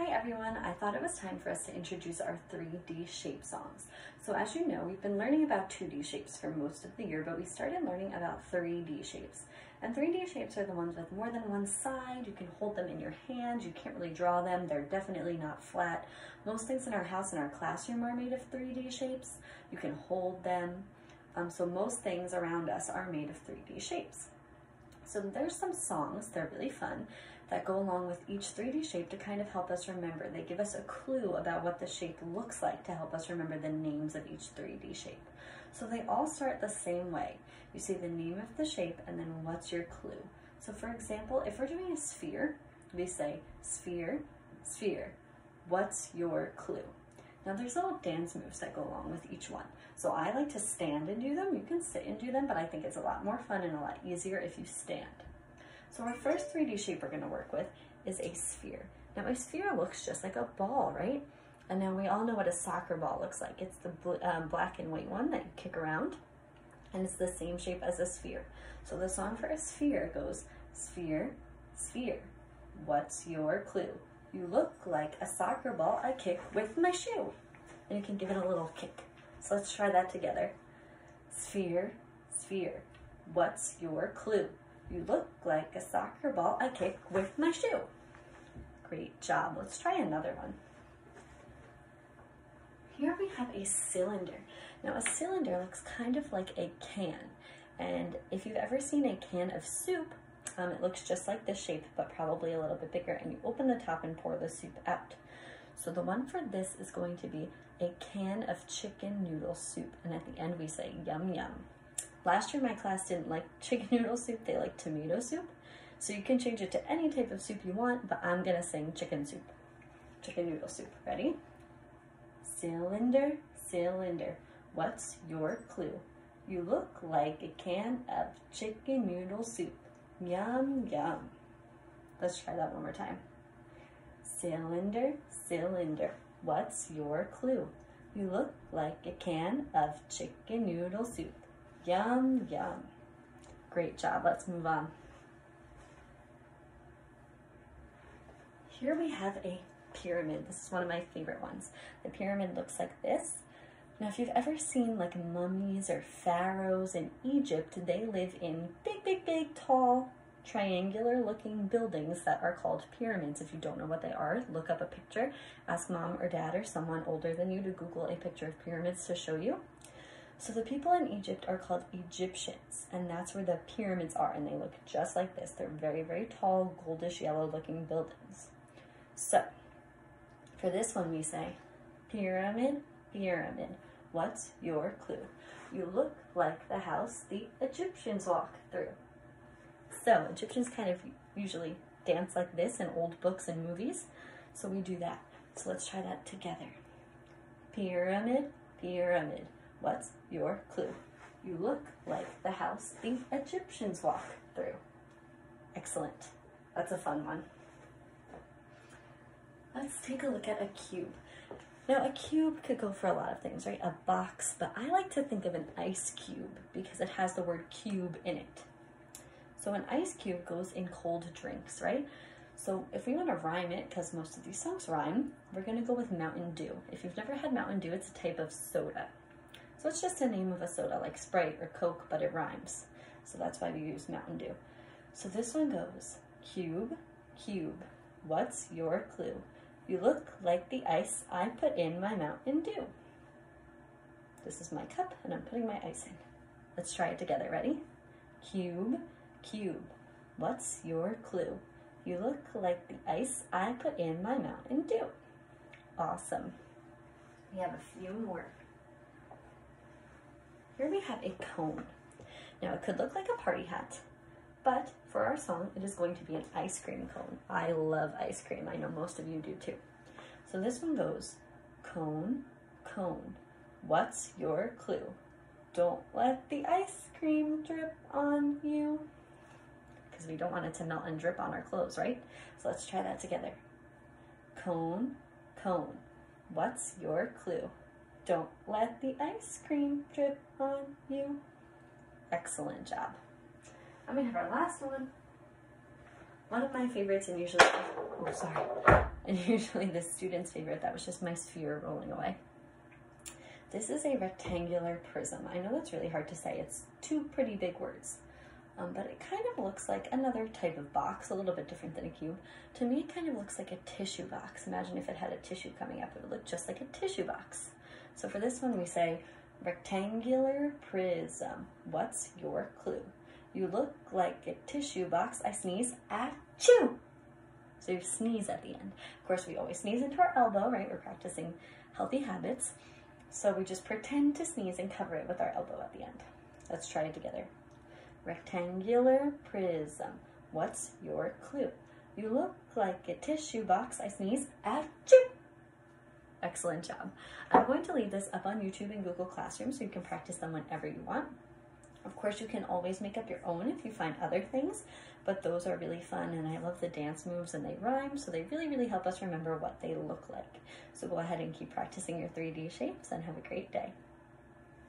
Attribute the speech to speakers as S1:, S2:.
S1: Hi everyone, I thought it was time for us to introduce our 3D shape songs. So as you know, we've been learning about 2D shapes for most of the year, but we started learning about 3D shapes. And 3D shapes are the ones with more than one side, you can hold them in your hand, you can't really draw them, they're definitely not flat. Most things in our house and our classroom are made of 3D shapes, you can hold them. Um, so most things around us are made of 3D shapes. So there's some songs, they're really fun, that go along with each 3D shape to kind of help us remember. They give us a clue about what the shape looks like to help us remember the names of each 3D shape. So they all start the same way. You say the name of the shape and then what's your clue. So for example, if we're doing a sphere, we say sphere, sphere, what's your clue? Now there's little dance moves that go along with each one. So I like to stand and do them. You can sit and do them, but I think it's a lot more fun and a lot easier if you stand. So our first 3D shape we're gonna work with is a sphere. Now a sphere looks just like a ball, right? And now we all know what a soccer ball looks like. It's the um, black and white one that you kick around and it's the same shape as a sphere. So the song for a sphere goes, sphere, sphere, what's your clue? You look like a soccer ball I kick with my shoe. And you can give it a little kick. So let's try that together. Sphere, sphere, what's your clue? You look like a soccer ball I kick with my shoe. Great job. Let's try another one. Here we have a cylinder. Now a cylinder looks kind of like a can. And if you've ever seen a can of soup, it looks just like this shape, but probably a little bit bigger. And you open the top and pour the soup out. So the one for this is going to be a can of chicken noodle soup. And at the end we say yum yum. Last year my class didn't like chicken noodle soup, they like tomato soup. So you can change it to any type of soup you want, but I'm gonna sing chicken soup. Chicken noodle soup, ready? Cylinder, cylinder, what's your clue? You look like a can of chicken noodle soup. Yum, yum. Let's try that one more time. Cylinder, cylinder, what's your clue? You look like a can of chicken noodle soup. Yum, yum. Great job. Let's move on. Here we have a pyramid. This is one of my favorite ones. The pyramid looks like this. Now, if you've ever seen like mummies or pharaohs in Egypt, they live in big, big, big, tall, triangular looking buildings that are called pyramids. If you don't know what they are, look up a picture. Ask mom or dad or someone older than you to Google a picture of pyramids to show you. So the people in Egypt are called Egyptians, and that's where the pyramids are, and they look just like this. They're very, very tall, goldish yellow looking buildings. So, for this one we say, pyramid, pyramid, what's your clue? You look like the house the Egyptians walk through. So, Egyptians kind of usually dance like this in old books and movies, so we do that. So let's try that together. Pyramid, pyramid, What's your clue? You look like the house the Egyptians walk through. Excellent. That's a fun one. Let's take a look at a cube. Now a cube could go for a lot of things, right? A box, but I like to think of an ice cube because it has the word cube in it. So an ice cube goes in cold drinks, right? So if we want to rhyme it, because most of these songs rhyme, we're going to go with Mountain Dew. If you've never had Mountain Dew, it's a type of soda. So it's just a name of a soda like Sprite or Coke, but it rhymes. So that's why we use Mountain Dew. So this one goes, cube, cube, what's your clue? You look like the ice I put in my Mountain Dew. This is my cup and I'm putting my ice in. Let's try it together, ready? Cube, cube, what's your clue? You look like the ice I put in my Mountain Dew. Awesome. We have a few more. Here we have a cone. Now it could look like a party hat, but for our song, it is going to be an ice cream cone. I love ice cream. I know most of you do too. So this one goes, cone, cone. What's your clue? Don't let the ice cream drip on you. Because we don't want it to melt and drip on our clothes, right? So let's try that together. Cone, cone. What's your clue? Don't let the ice cream drip on you. Excellent job. And we have our last one. One of my favorites and usually, oh sorry. And usually the student's favorite, that was just my sphere rolling away. This is a rectangular prism. I know that's really hard to say. It's two pretty big words, um, but it kind of looks like another type of box, a little bit different than a cube. To me, it kind of looks like a tissue box. Imagine if it had a tissue coming up, it would look just like a tissue box. So for this one, we say rectangular prism. What's your clue? You look like a tissue box. I sneeze at you. So you sneeze at the end. Of course, we always sneeze into our elbow, right? We're practicing healthy habits. So we just pretend to sneeze and cover it with our elbow at the end. Let's try it together. Rectangular prism. What's your clue? You look like a tissue box. I sneeze you. Excellent job. I'm going to leave this up on YouTube and Google Classroom so you can practice them whenever you want. Of course, you can always make up your own if you find other things, but those are really fun and I love the dance moves and they rhyme, so they really, really help us remember what they look like. So go ahead and keep practicing your 3D shapes and have a great day.